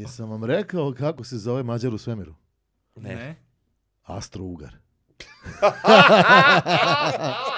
Jesam vam rekao kako se zove Mađar u svemiru? Ne. Astro Ugar.